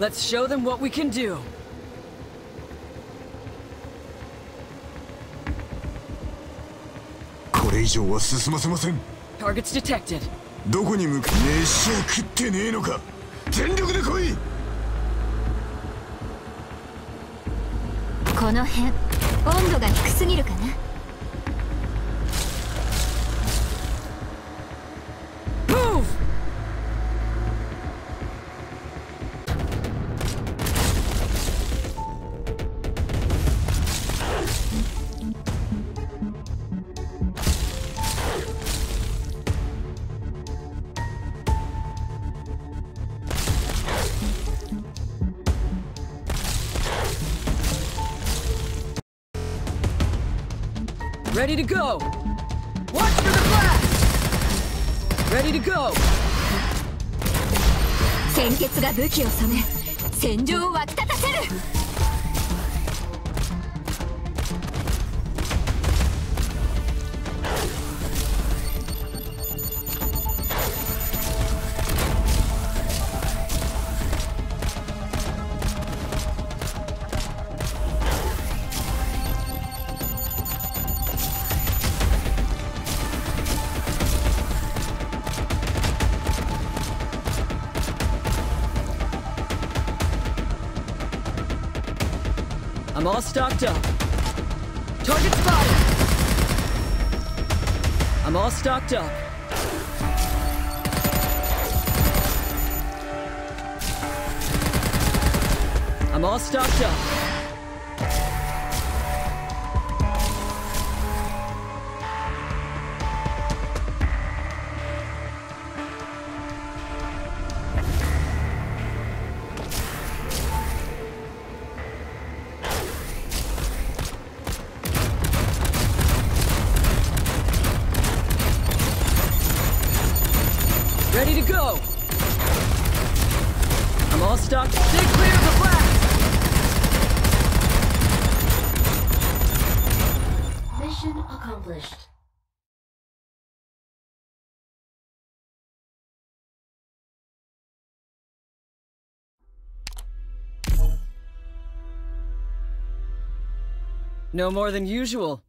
Let's show them what we can do. これ以上は進ませません Targets detected. どこに向か飯は食ってねえのか全力で来いこの辺温度が低すぎるかな Ready to go! Watch for the blast! Ready to go! 鮮血が武器を染め戦場を沸き立たせる I'm all stocked up. Target spotted! I'm all stocked up. I'm all stocked up. Ready to go! I'm all stocked. Stay clear of the blast! Mission accomplished. No more than usual.